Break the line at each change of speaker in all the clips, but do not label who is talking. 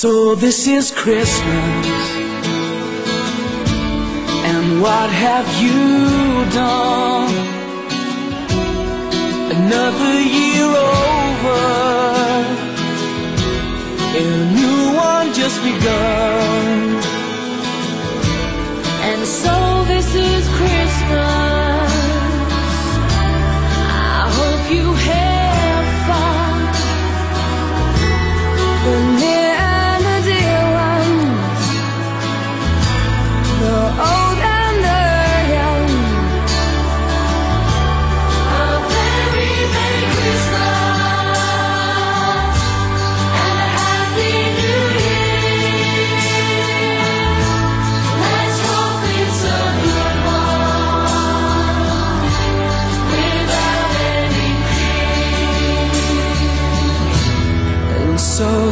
So this is Christmas. And what have you done? Another year over. And a new one just begun.
And so this is Christmas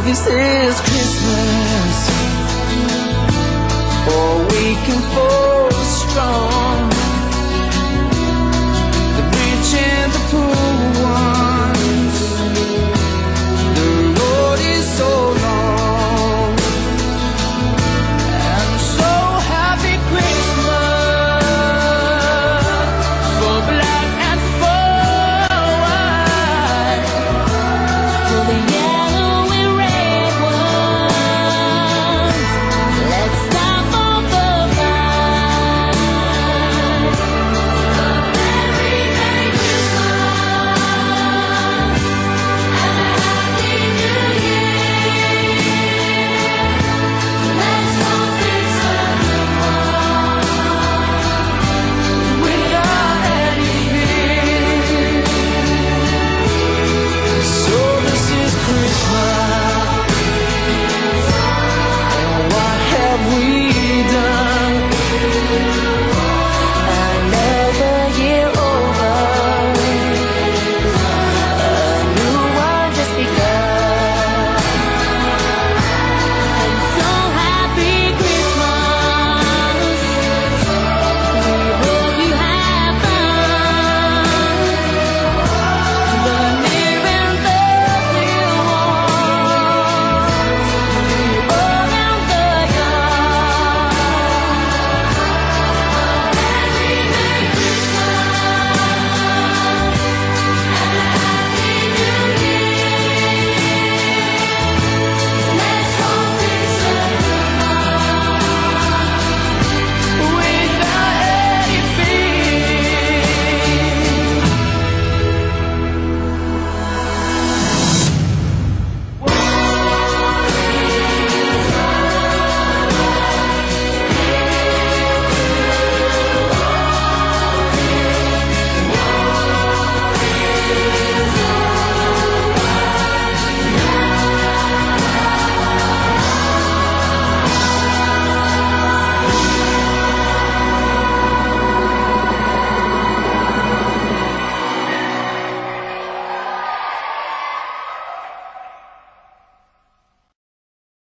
This is Christmas. For weak and for strong